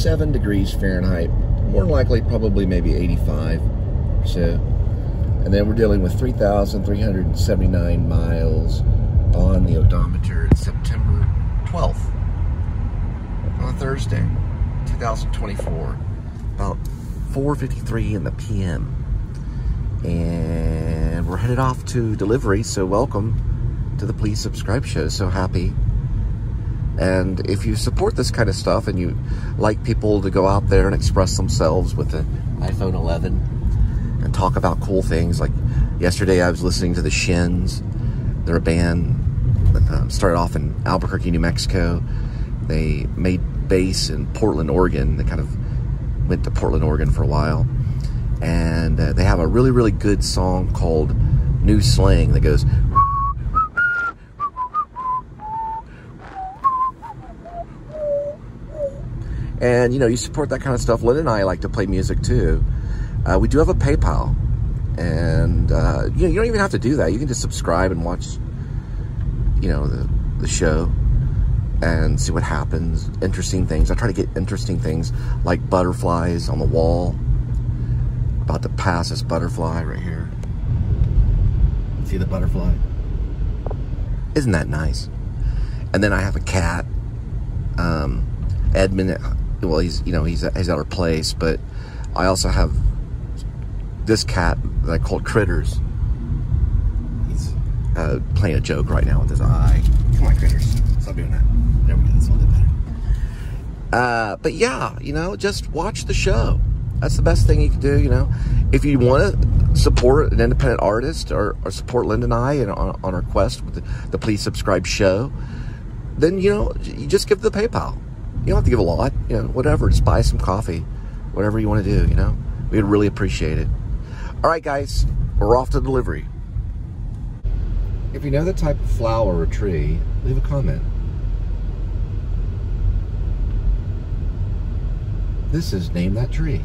87 degrees Fahrenheit. More likely, probably maybe 85 or so. And then we're dealing with 3,379 miles on the odometer. It's September 12th on a Thursday, 2024, about 4.53 in the p.m. And we're headed off to delivery, so welcome to the Please Subscribe Show. So happy. And if you support this kind of stuff and you like people to go out there and express themselves with an iPhone 11 and talk about cool things, like yesterday I was listening to the Shins. They're a band um, started off in Albuquerque, New Mexico. They made base in Portland, Oregon. They kind of went to Portland, Oregon for a while. And uh, they have a really, really good song called New Slang that goes. And, you know, you support that kind of stuff. Lynn and I like to play music too. Uh, we do have a PayPal. And, uh, you know, you don't even have to do that. You can just subscribe and watch, you know, the, the show and see what happens. Interesting things. I try to get interesting things like butterflies on the wall. About to pass this butterfly right here. See the butterfly? Isn't that nice? And then I have a cat. Um, Edmund, well, he's, you know, he's, he's at our place, but I also have this cat that I call Critters. He's uh, playing a joke right now with his eye. Come on, Critters. Stop doing that. There we go. That's a little bit better. Uh, but yeah, you know, just watch the show. That's the best thing you can do, you know. If you want to support an independent artist or, or support Linda and I and on, on our quest with the, the Please Subscribe show, then, you know, you just give the PayPal. You don't have to give a lot, you know, whatever. Just buy some coffee, whatever you want to do, you know. We'd really appreciate it. All right, guys, we're off to delivery. If you know the type of flower or tree, leave a comment. This is Name That Tree.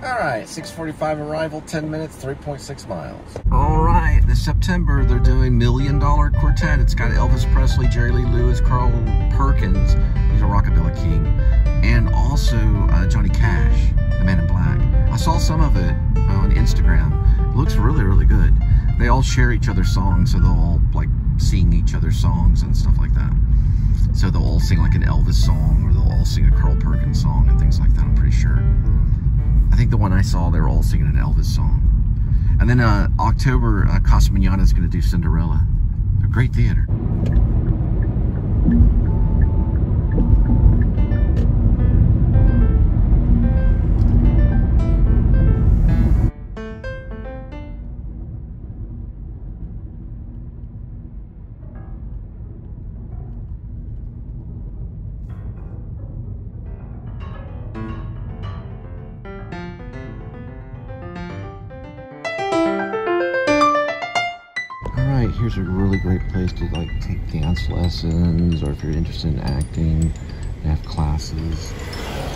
All right, 6:45 arrival, 10 minutes, 3.6 miles. All right, this September they're doing Million Dollar Quartet. It's got Elvis Presley, Jerry Lee Lewis, Carl Perkins, he's a rockabilly king, and also uh, Johnny Cash, the Man in Black. I saw some of it on Instagram. It looks really, really good. They all share each other's songs, so they'll all like sing each other's songs and stuff like that. So they'll all sing like an Elvis song, or they'll all sing a Carl Perkins song and things like that. I'm pretty sure. I saw, they were all singing an Elvis song. And then uh, October, uh, Casa is going to do Cinderella. A great theater. Take dance lessons, or if you're interested in acting, they have classes.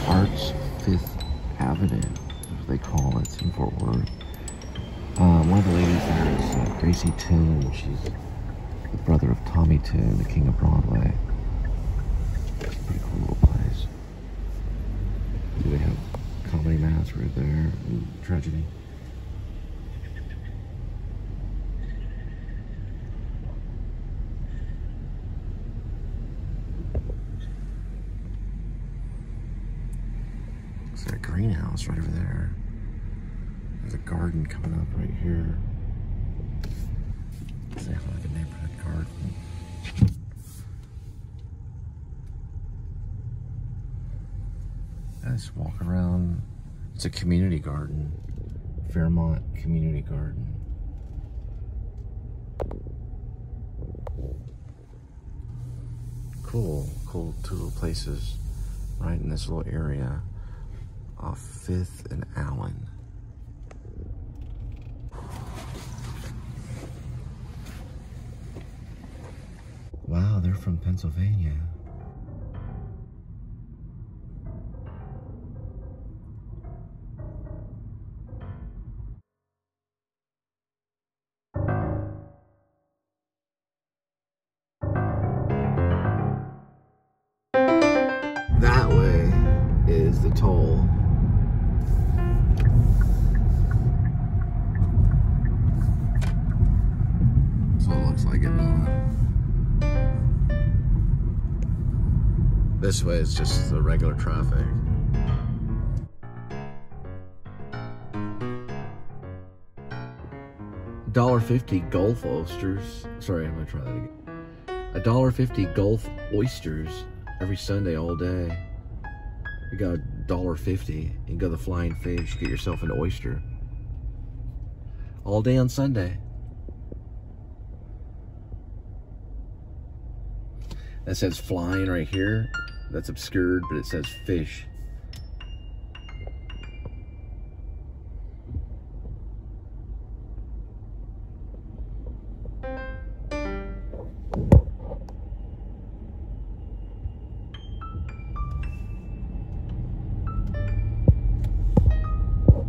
Arts Fifth Avenue, they call it in Fort Worth. Um, one of the ladies there is uh, Gracie Tune. She's the brother of Tommy Tune, the king of Broadway. It's a pretty cool little place. They have comedy mats right there, and tragedy. It's a greenhouse right over there. There's a garden coming up right here. Like a neighborhood garden. I just walk around. It's a community garden. Fairmont Community Garden. Cool, cool two places right in this little area off Fifth and Allen. Wow, they're from Pennsylvania. Way is just the regular traffic. Dollar fifty Gulf oysters. Sorry, I'm gonna try that again. A dollar fifty Gulf oysters every Sunday all day. You got a dollar fifty. You go to the Flying Fish, get yourself an oyster. All day on Sunday. That says flying right here. That's obscured, but it says fish.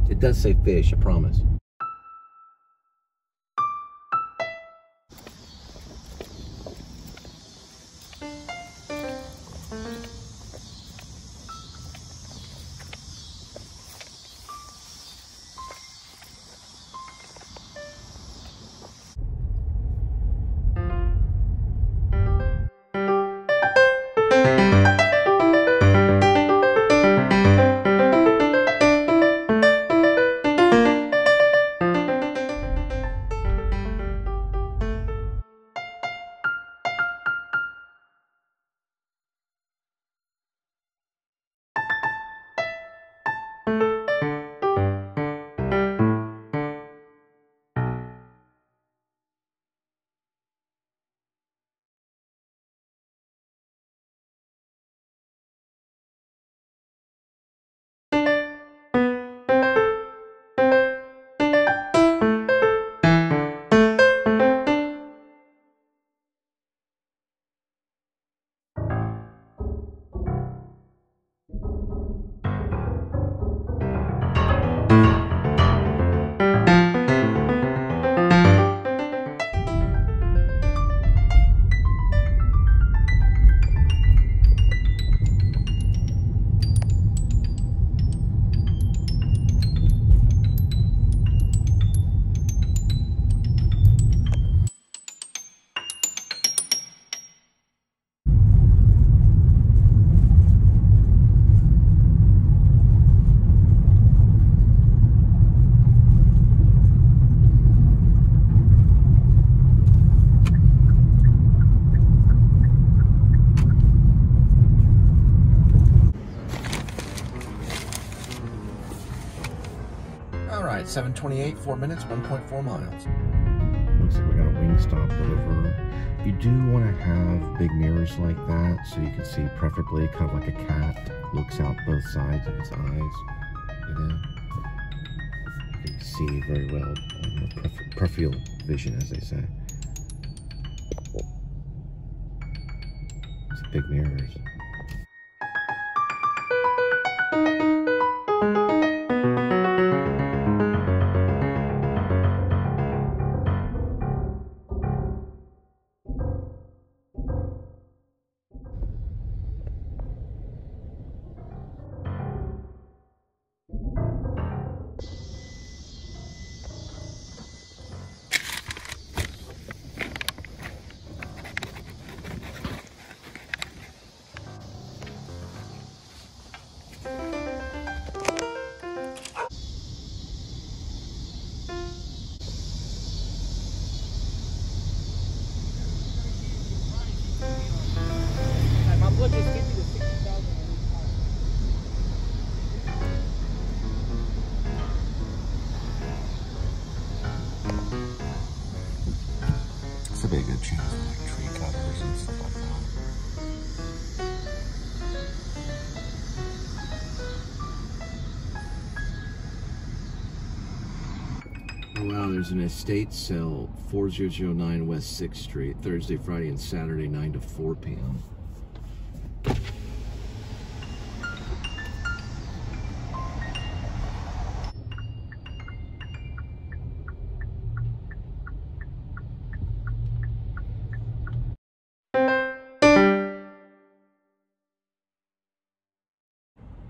It does say fish, I promise. All right, 728, four minutes, 1.4 miles. Looks like we got a Wingstop deliver. You do want to have big mirrors like that so you can see preferably kind of like a cat looks out both sides of its eyes. You know? You can see very well, um, peripheral vision, as they say. It's big mirrors. There's an estate sale, 4009 West 6th Street, Thursday, Friday, and Saturday, 9 to 4 p.m.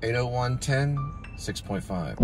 Eight oh one ten six point five.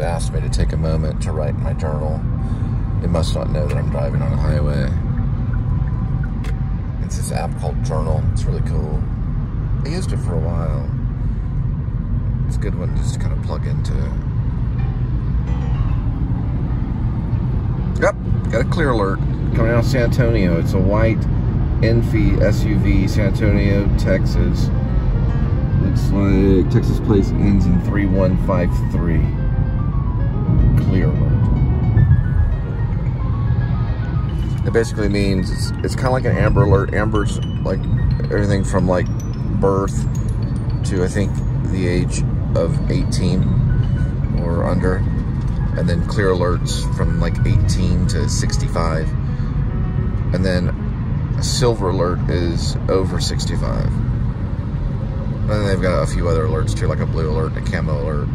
Asked me to take a moment to write my journal. It must not know that I'm driving on a highway. It's this app called Journal. It's really cool. I used it for a while. It's a good one just to kind of plug into. Yep, got a clear alert coming out of San Antonio. It's a white Enfi SUV, San Antonio, Texas. Looks like Texas place ends in 3153. Clear alert. It basically means it's, it's kind of like an Amber Alert. Amber's like everything from like birth to I think the age of 18 or under. And then clear alerts from like 18 to 65. And then a silver alert is over 65. And then they've got a few other alerts too, like a blue alert a camo alert.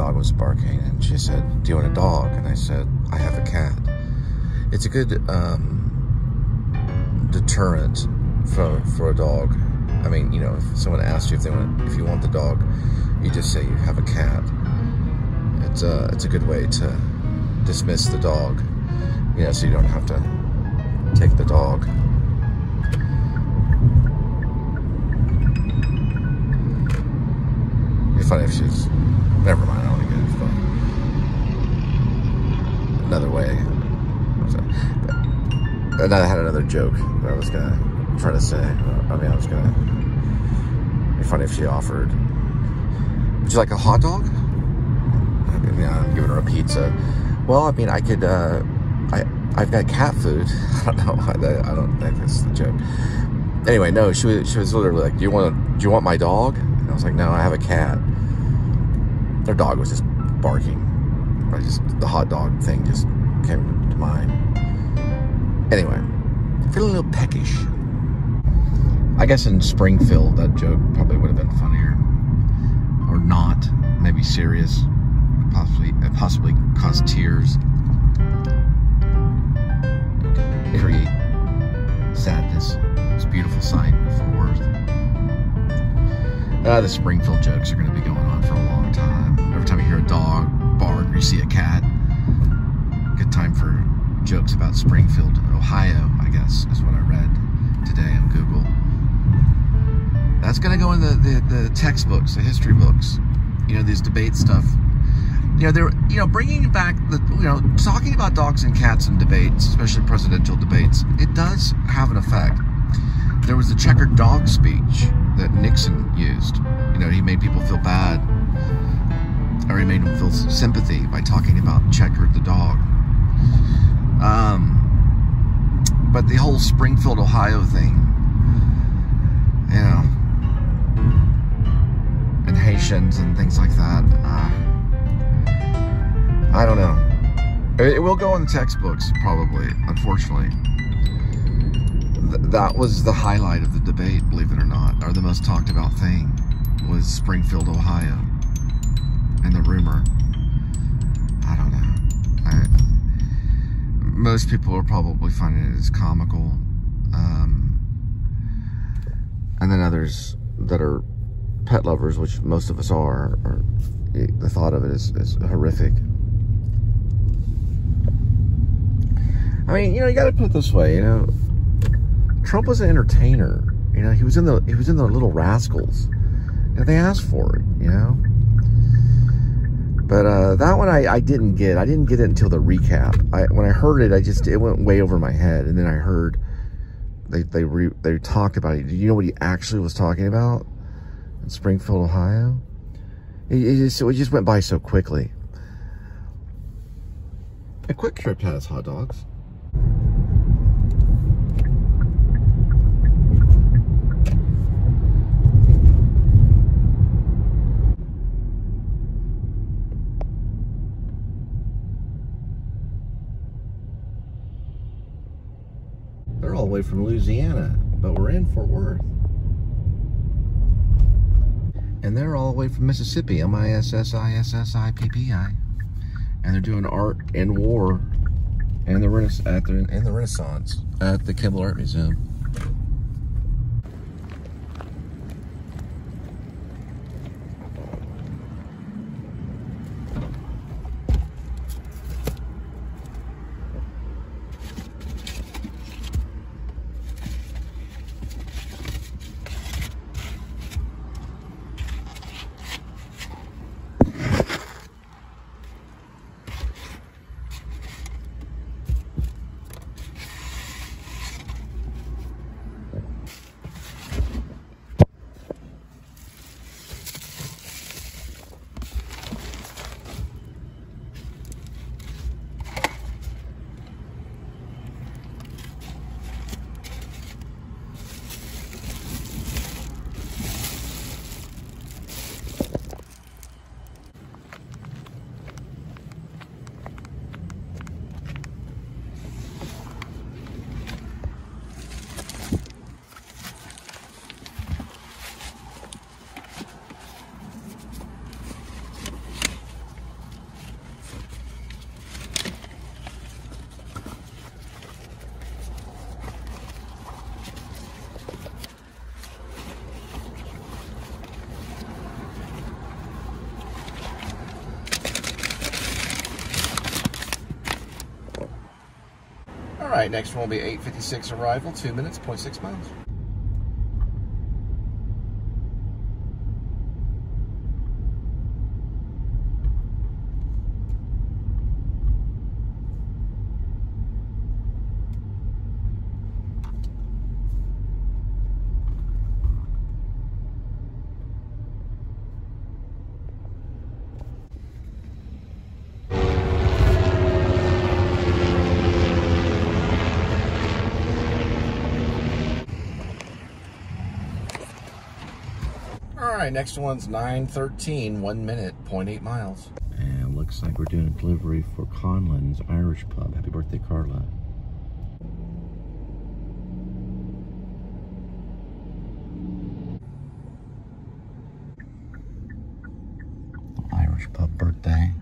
Dog was barking and she said, do you want a dog? And I said, I have a cat. It's a good um, deterrent for, for a dog. I mean, you know, if someone asks you if they want, if you want the dog, you just say you have a cat. It's a, it's a good way to dismiss the dog, you know, so you don't have to take the dog. It'd funny if she's Never mind, I don't want to get into fun. Another way. And I had another joke that I was gonna try to say. I mean, I was gonna. Be funny if she offered. Would you like a hot dog? I mean, I'm giving her a pizza. Well, I mean, I could. Uh, I I've got cat food. I don't know. I, I don't think that's the joke. Anyway, no, she was she was literally like, "Do you want do you want my dog?" And I was like, "No, I have a cat." their dog was just barking. I just the hot dog thing just came to mind. Anyway, feeling a little peckish. I guess in Springfield that joke probably would have been funnier, or not. Maybe serious, possibly possibly cause tears, create sadness. It's a beautiful sight for Worth. Uh, the Springfield jokes are going to be going on for a long time. Every time you hear a dog bark or you see a cat, good time for jokes about Springfield, Ohio, I guess, is what I read today on Google. That's going to go in the, the, the textbooks, the history books, you know, these debate stuff. You know, they're, you know, bringing back the, you know, talking about dogs and cats in debates, especially presidential debates, it does have an effect. There was the checkered dog speech that Nixon used. You know, he made people feel bad, or he made them feel sympathy by talking about Checker the dog. Um, but the whole Springfield, Ohio thing, you know, and Haitians and things like that. Uh, I don't know. It, will go in the textbooks, probably, unfortunately that was the highlight of the debate, believe it or not, or the most talked about thing was Springfield, Ohio, and the rumor. I don't know. Most people are probably finding it as comical, um, and then others that are pet lovers, which most of us are, are the thought of it is, is horrific. I mean, you know, you got to put it this way, you know Trump was an entertainer. You know, he was in the he was in the Little Rascals, and they asked for it. You know, but uh, that one I, I didn't get. I didn't get it until the recap. I, when I heard it, I just it went way over my head, and then I heard they they re, they talked about it. Do you know what he actually was talking about in Springfield, Ohio? It, it just it just went by so quickly. A QuikTrip has hot dogs. Way from Louisiana, but we're in Fort Worth. And they're all the way from Mississippi, M-I-S-S-I-S-S-I-P-P-I. And they're doing art and war and the, at the, in the Renaissance at the Kimbell Art Museum. Right, next one will be 856 arrival, two minutes, 0.6 miles. All right, next one's 913, one minute, 0.8 miles. And looks like we're doing a delivery for Conlin's Irish Pub. Happy birthday, Carla. Irish Pub birthday.